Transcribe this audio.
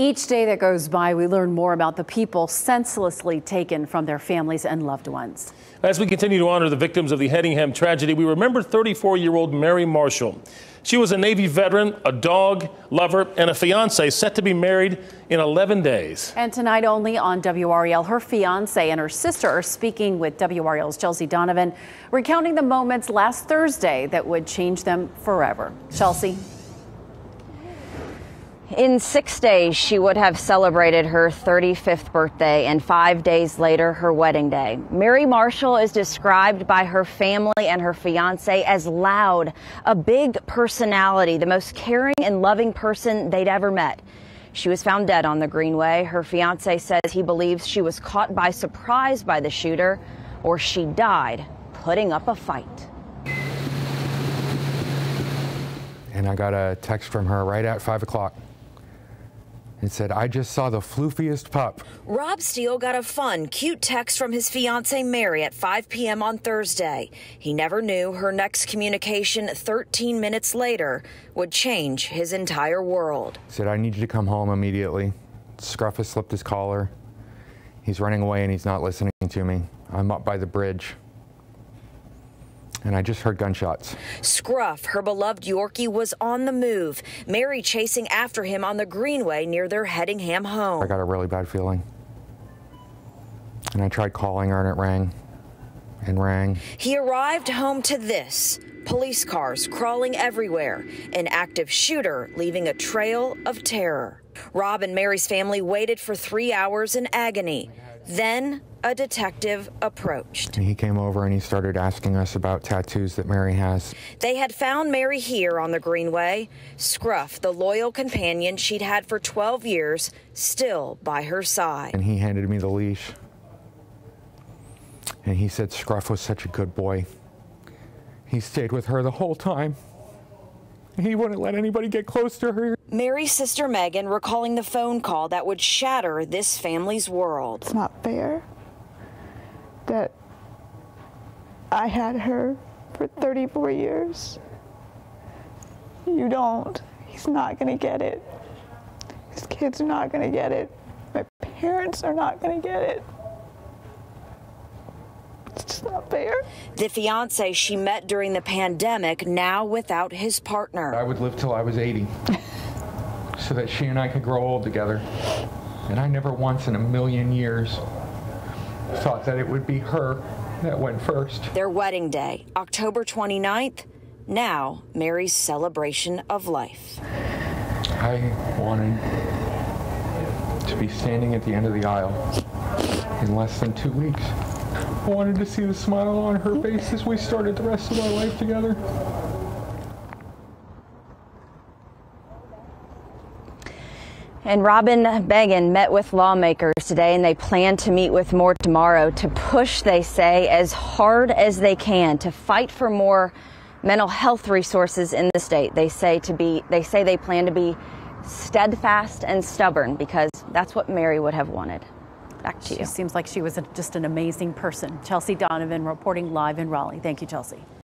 Each day that goes by, we learn more about the people senselessly taken from their families and loved ones. As we continue to honor the victims of the Hedingham tragedy, we remember 34 year old Mary Marshall. She was a Navy veteran, a dog lover, and a fiance set to be married in 11 days. And tonight only on WRAL, her fiance and her sister are speaking with WRAL's Chelsea Donovan, recounting the moments last Thursday that would change them forever. Chelsea. In six days, she would have celebrated her 35th birthday, and five days later, her wedding day. Mary Marshall is described by her family and her fiance as loud, a big personality, the most caring and loving person they'd ever met. She was found dead on the Greenway. Her fiance says he believes she was caught by surprise by the shooter, or she died putting up a fight. And I got a text from her right at 5 o'clock. It said, I just saw the floofiest pup. Rob Steele got a fun, cute text from his fiancee Mary at 5 p.m. on Thursday. He never knew her next communication 13 minutes later would change his entire world. He said, I need you to come home immediately. Scruff has slipped his collar. He's running away and he's not listening to me. I'm up by the bridge and I just heard gunshots. Scruff, her beloved Yorkie, was on the move. Mary chasing after him on the Greenway near their Hedingham home. I got a really bad feeling. And I tried calling her and it rang and rang. He arrived home to this. Police cars crawling everywhere. An active shooter leaving a trail of terror. Rob and Mary's family waited for three hours in agony. Then a detective approached. He came over and he started asking us about tattoos that Mary has. They had found Mary here on the Greenway. Scruff, the loyal companion she'd had for 12 years, still by her side. And he handed me the leash. And he said Scruff was such a good boy. He stayed with her the whole time. He wouldn't let anybody get close to her. Mary's sister Megan recalling the phone call that would shatter this family's world. It's not fair that I had her for 34 years. You don't. He's not going to get it. His kids are not going to get it. My parents are not going to get it. It's not fair. The fiance she met during the pandemic, now without his partner. I would live till I was 80 so that she and I could grow old together. And I never once in a million years thought that it would be her that went first. Their wedding day, October 29th, now Mary's celebration of life. I wanted to be standing at the end of the aisle in less than two weeks. I wanted to see the smile on her face as we started the rest of our life together. And Rob and Megan met with lawmakers today, and they plan to meet with more tomorrow to push, they say, as hard as they can to fight for more mental health resources in the state. They say to be, they say they plan to be steadfast and stubborn because that's what Mary would have wanted. Back to she you. Seems like she was a, just an amazing person. Chelsea Donovan reporting live in Raleigh. Thank you, Chelsea.